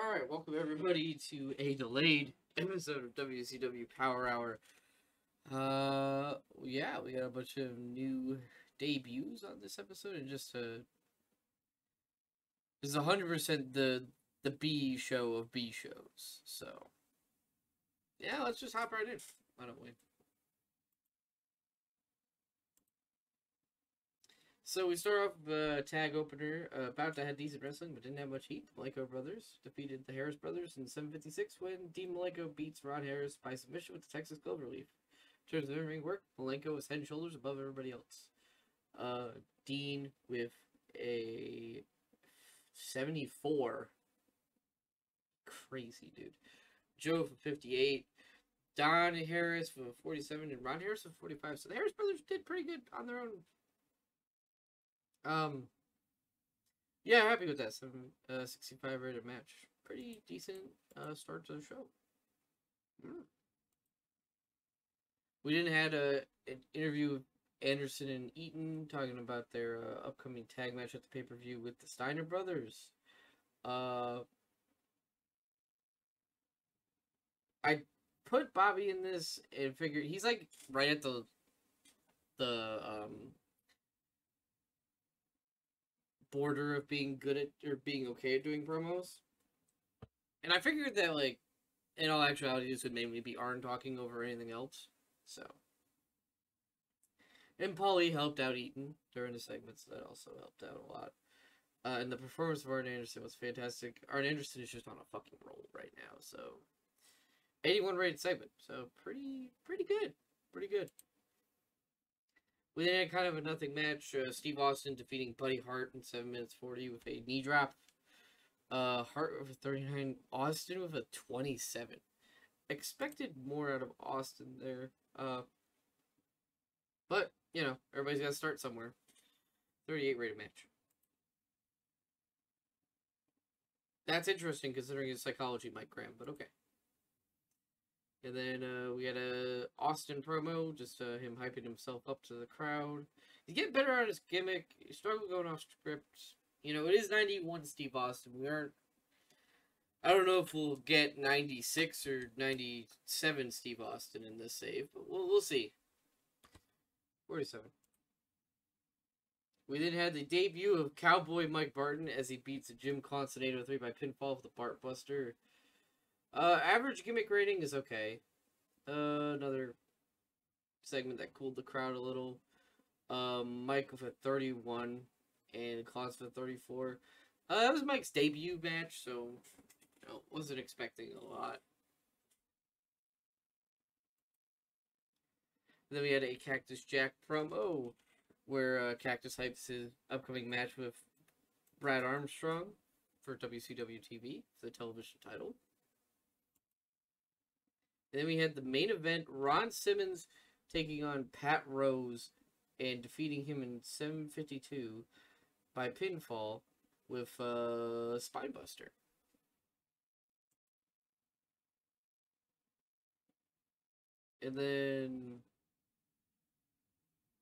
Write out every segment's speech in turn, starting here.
All right, welcome everybody to a delayed episode of WCW Power Hour. Uh, yeah, we got a bunch of new debuts on this episode, and just uh, this is hundred percent the the B show of B shows. So, yeah, let's just hop right in. Why don't we? So we start off with a tag opener uh, about to have decent wrestling, but didn't have much heat. The Malenko brothers defeated the Harris brothers in 756 when Dean Malenko beats Ron Harris by submission with the Texas Cloverleaf. In terms of in-ring work, Malenko was head and shoulders above everybody else. Uh, Dean with a 74. Crazy, dude. Joe for 58. Don Harris for 47 and Ron Harris for 45. So the Harris brothers did pretty good on their own um, yeah, happy with that. Seven, uh, 65 rated match. Pretty decent uh, start to the show. Mm. We didn't had a an interview with Anderson and Eaton talking about their uh, upcoming tag match at the pay per view with the Steiner brothers. Uh, I put Bobby in this and figured he's like right at the the um border of being good at or being okay at doing promos. And I figured that like in all actuality this would mainly be Arn talking over anything else. So and Paulie helped out Eaton during the segments that also helped out a lot. Uh, and the performance of Arn Anderson was fantastic. Arn Anderson is just on a fucking roll right now, so 81 rated segment. So pretty pretty good. Pretty good. We then had kind of a nothing match. Uh, Steve Austin defeating Buddy Hart in 7 minutes 40 with a knee drop. Uh, Hart with a 39. Austin with a 27. Expected more out of Austin there. Uh, but, you know, everybody's got to start somewhere. 38 rated match. That's interesting considering his psychology Mike Graham, but okay. And then uh, we had a Austin promo, just uh, him hyping himself up to the crowd. He's getting better on his gimmick. He struggled going off script. You know, it is 91 Steve Austin. We aren't. I don't know if we'll get 96 or 97 Steve Austin in this save, but we'll, we'll see. 47. We then had the debut of Cowboy Mike Barton as he beats Jim Constantino 3 by pinfall with the Bart Buster. Uh, average gimmick rating is okay. Uh, another segment that cooled the crowd a little. Um, Mike with a 31 and Claus with a 34. Uh, that was Mike's debut match, so know, wasn't expecting a lot. Then we had a Cactus Jack promo where uh, Cactus hypes his upcoming match with Brad Armstrong for WCW TV, the television title. And then we had the main event, Ron Simmons taking on Pat Rose and defeating him in 752 by pinfall with uh, Spinebuster. And then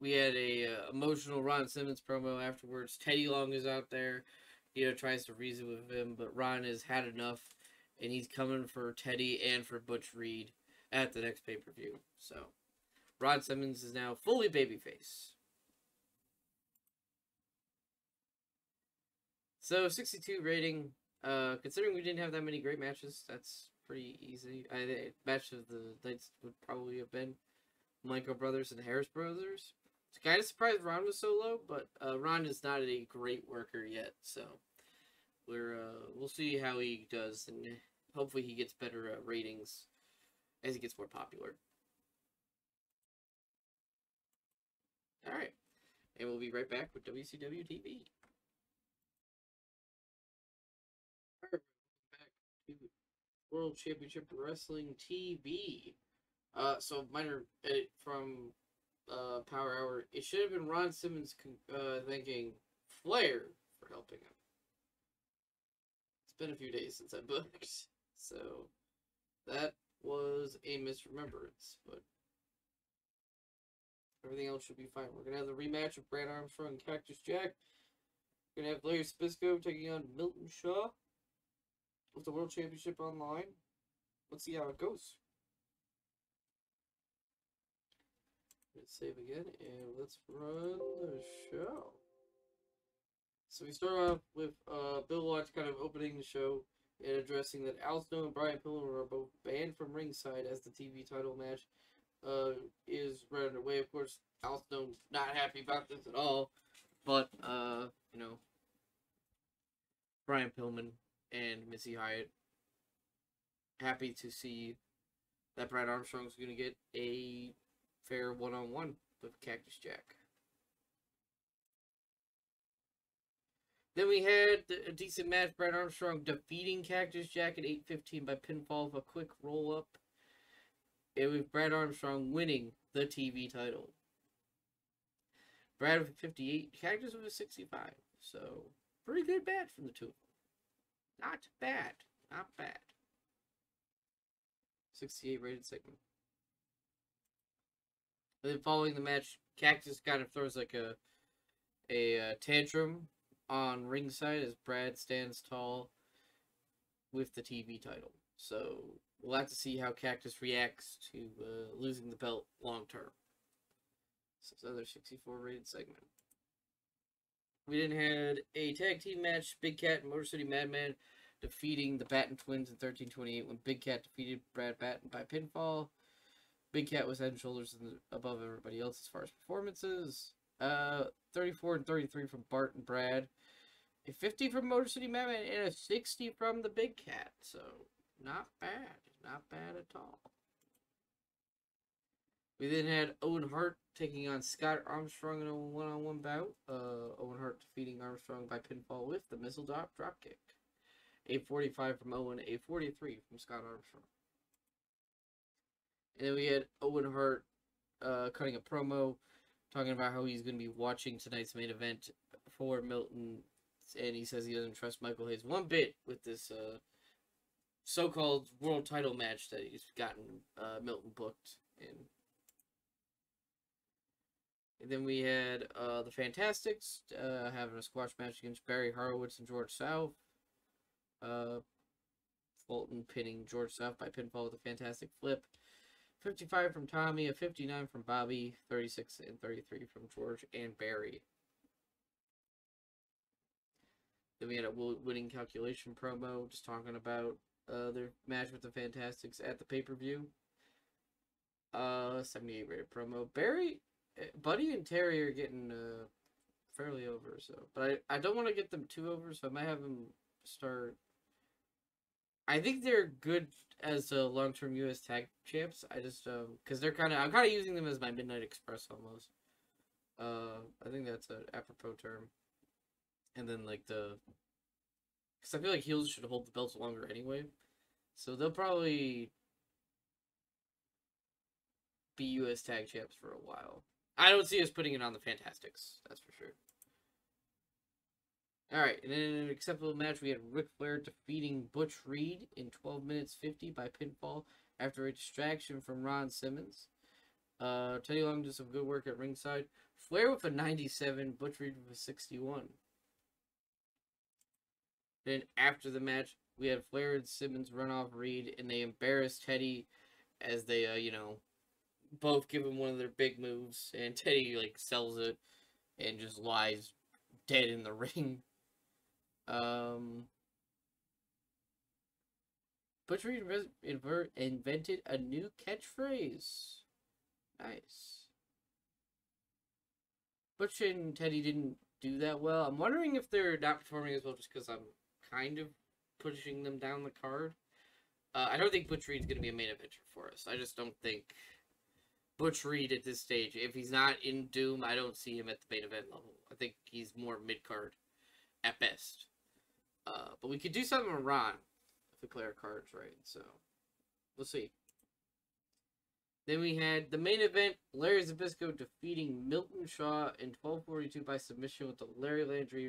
we had a uh, emotional Ron Simmons promo afterwards. Teddy Long is out there, you know, tries to reason with him, but Ron has had enough and he's coming for Teddy and for Butch Reed at the next pay per view. So, Ron Simmons is now fully babyface. So, 62 rating. Uh, considering we didn't have that many great matches, that's pretty easy. I match of the nights would probably have been Malenko Brothers and Harris Brothers. It's kind of surprised Ron was so low, but uh, Ron is not a great worker yet, so we're uh, we'll see how he does, and hopefully he gets better uh, ratings as he gets more popular. Alright. And we'll be right back with WCW TV. Alright, back to World Championship Wrestling TV. Uh, so minor edit from uh, Power Hour. It should have been Ron Simmons uh, thanking Flair for helping him. It's been a few days since I booked, so that was a misremembrance, but everything else should be fine. We're gonna have the rematch of Brad Armstrong and Cactus Jack. We're gonna have Larry Zbyszko taking on Milton Shaw. with the World Championship online. Let's see how it goes. Let's save again, and let's run the show. So we start off with uh, Bill Watts kind of opening the show and addressing that Al Snow and Brian Pillman are both banned from ringside as the TV title match uh, is right underway. Of course, Al Snow not happy about this at all, but uh, you know, Brian Pillman and Missy Hyatt happy to see that Brad Armstrong's going to get a fair one-on-one with Cactus Jack. Then we had a decent match, Brad Armstrong defeating Cactus Jack at 8.15 by pinfall with a quick roll-up. It was Brad Armstrong winning the TV title. Brad with 58, Cactus with 65. So, pretty good match from the two of them. Not bad. Not bad. 68 rated segment. And then following the match, Cactus kind of throws like a a uh, tantrum on ringside as Brad stands tall with the TV title. So we'll have to see how Cactus reacts to uh, losing the belt long term. So it's another 64 rated segment. We then had a tag team match, Big Cat and Motor City Madman defeating the Batten twins in 1328 when Big Cat defeated Brad Batten by pinfall. Big Cat was head and shoulders above everybody else as far as performances. Uh, 34 and 33 from Bart and Brad. A 50 from Motor City Madman and a 60 from the Big Cat. So, not bad. Not bad at all. We then had Owen Hart taking on Scott Armstrong in a one-on-one bout. Uh, Owen Hart defeating Armstrong by pinfall with the missile drop dropkick. A 45 from Owen, a 43 from Scott Armstrong. And then we had Owen Hart uh, cutting a promo talking about how he's going to be watching tonight's main event for Milton. And he says he doesn't trust Michael Hayes one bit with this uh, so called world title match that he's gotten uh, Milton booked in. And then we had uh, the Fantastics uh, having a squash match against Barry Horowitz and George South. Uh, Fulton pinning George South by pinfall with a fantastic flip. 55 from Tommy, a 59 from Bobby, 36 and 33 from George and Barry. Then we had a winning calculation promo, just talking about uh, their match with the Fantastics at the pay-per-view. Uh, 78 rated promo. Barry, eh, Buddy and Terry are getting uh, fairly over, so. But I, I don't want to get them too over, so I might have them start I think they're good as a long term U.S. tag champs. I just um because they're kind of I'm kind of using them as my Midnight Express almost. Uh, I think that's an apropos term. And then like the, because I feel like heels should hold the belts longer anyway, so they'll probably be U.S. tag champs for a while. I don't see us putting it on the Fantastics. That's for sure. Alright, and then in an acceptable match, we had Ric Flair defeating Butch Reed in 12 minutes 50 by pinfall after a distraction from Ron Simmons. Uh, Teddy Long did some good work at ringside. Flair with a 97, Butch Reed with a 61. Then after the match, we had Flair and Simmons run off Reed, and they embarrassed Teddy as they, uh, you know, both give him one of their big moves, and Teddy, like, sells it and just lies dead in the ring. Um, Butcher invented a new catchphrase. Nice. Butch and Teddy didn't do that well. I'm wondering if they're not performing as well just because I'm kind of pushing them down the card. Uh, I don't think Butch Reed's going to be a main eventer for us. I just don't think Butch Reed at this stage, if he's not in Doom, I don't see him at the main event level. I think he's more mid card at best. Uh, but we could do something with Ron if we play our cards right. So we'll see. Then we had the main event: Larry Zbyszko defeating Milton Shaw in 12:42 by submission with the Larry Landry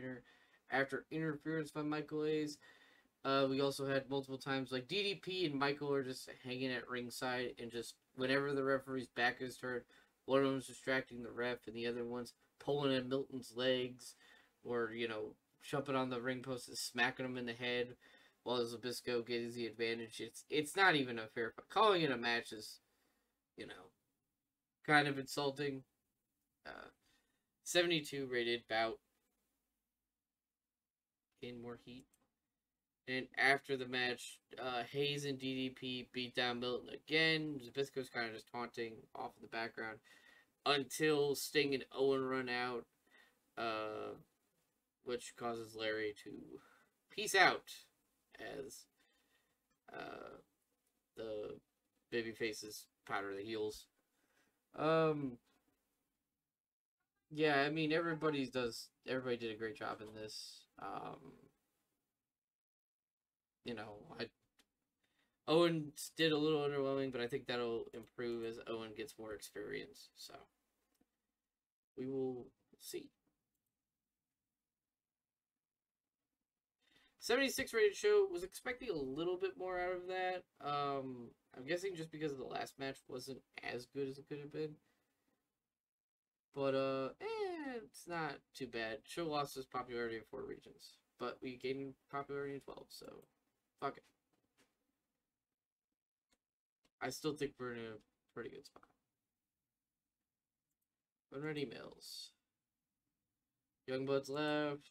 after interference by Michael Hayes. Uh, we also had multiple times like DDP and Michael are just hanging at ringside and just whenever the referee's back is turned, one of them's distracting the ref and the other one's pulling at Milton's legs or you know jumping on the ring post and smacking him in the head while Zbyszko gets the advantage. It's it's not even a fair fight. calling it a match is, you know, kind of insulting. Uh, seventy two rated bout. In more heat. And after the match, uh, Hayes and DDP beat down Milton again. Zbyszko's kind of just taunting off in the background until Sting and Owen run out, uh, which causes Larry to peace out as uh, the baby faces powder the heels. Um, yeah, I mean everybody does. Everybody did a great job in this. Um, you know, I Owen did a little underwhelming, but I think that'll improve as Owen gets more experience. So we will see. 76 rated show was expecting a little bit more out of that. Um, I'm guessing just because the last match wasn't as good as it could have been. But, uh, eh, it's not too bad. Show lost its popularity in four regions, but we gained popularity in 12, so fuck it. I still think we're in a pretty good spot. Unread emails. Youngbloods left.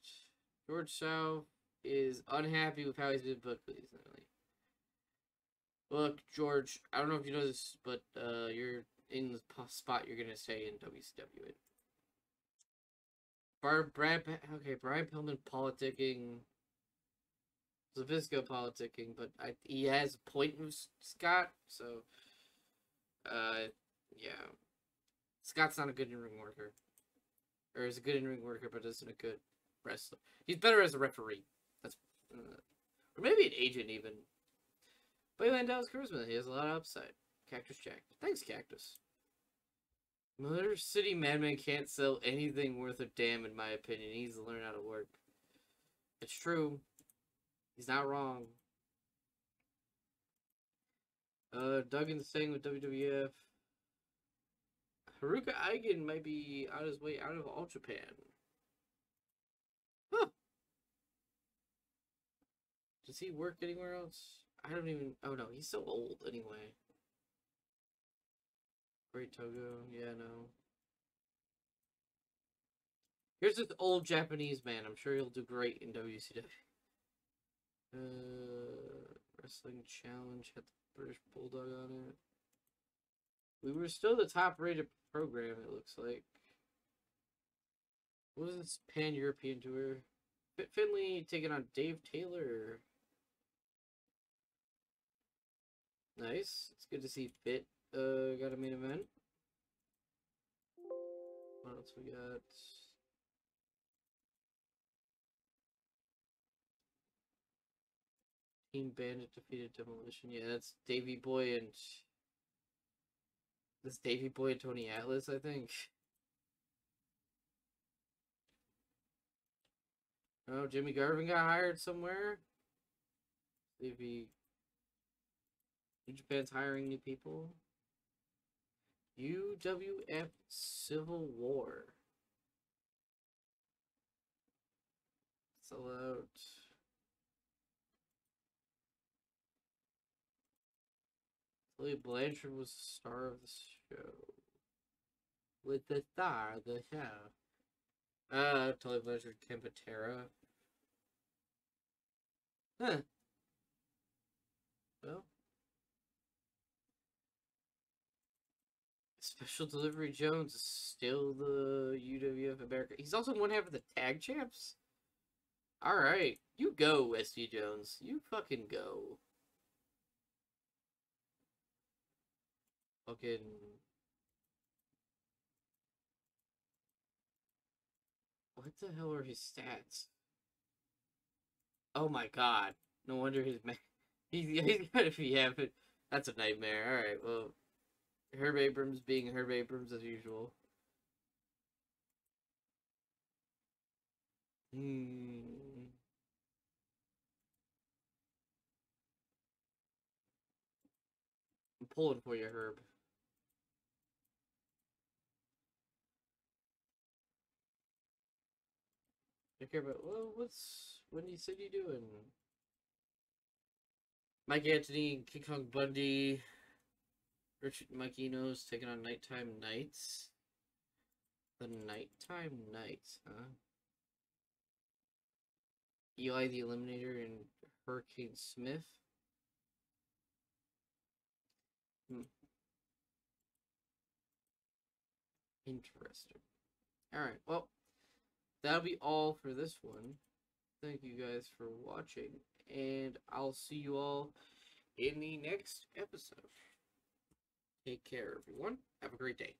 George South is unhappy with how he's been booked recently. Look, George, I don't know if you know this, but uh, you're in the spot you're gonna stay in WCW. Bar Brad, okay, Brian Pillman politicking, Zbyszko politicking, but I, he has a point with Scott, so, uh, yeah. Scott's not a good in-ring worker. Or is a good in-ring worker, but isn't a good wrestler. He's better as a referee. That's, uh, or maybe an agent even. But he Landau's charisma, he has a lot of upside. Cactus Jack. Thanks, Cactus. Motor City Madman can't sell anything worth a damn, in my opinion. He needs to learn how to work. It's true. He's not wrong. Uh, Duggan's staying with WWF. Haruka Eigen might be on his way out of All Japan. Huh. Does he work anywhere else? I don't even. Oh no, he's so old anyway. Great Togo. Yeah, no. Here's this old Japanese man. I'm sure he'll do great in WCW. Uh, Wrestling Challenge had the British Bulldog on it. We were still the top rated program, it looks like. What was this Pan European tour? Fit Finlay taking on Dave Taylor. Nice. It's good to see Fit uh, got a main event. What else we got? Team Bandit defeated Demolition. Yeah, that's Davy Boy and this Davy Boy and Tony Atlas, I think. Oh, Jimmy Garvin got hired somewhere. Maybe New Japan's hiring new people. UWF Civil War. Sell out. Tully Blanchard was the star of the show. With the star of the show. Uh, Tully Blanchard, Ken Patera. Huh. Well. Special Delivery Jones is still the UWF America. He's also one half of the tag champs. Alright. You go, SD Jones. You fucking go. Fucking. What the hell are his stats? Oh my god. No wonder his man. He's, he's gonna be having. That's a nightmare. Alright, well. Herb Abrams being Herb Abrams as usual. Hmm. I'm pulling for you, Herb. I care about, well, what's, what you said you doing? Mike Anthony King Kong Bundy. Richard Mike Enos taking on Nighttime Knights. The Nighttime Knights, huh? Eli the Eliminator and Hurricane Smith. Hmm. Interesting. Alright, well, that'll be all for this one. Thank you guys for watching, and I'll see you all in the next episode. Take care, everyone. Have a great day.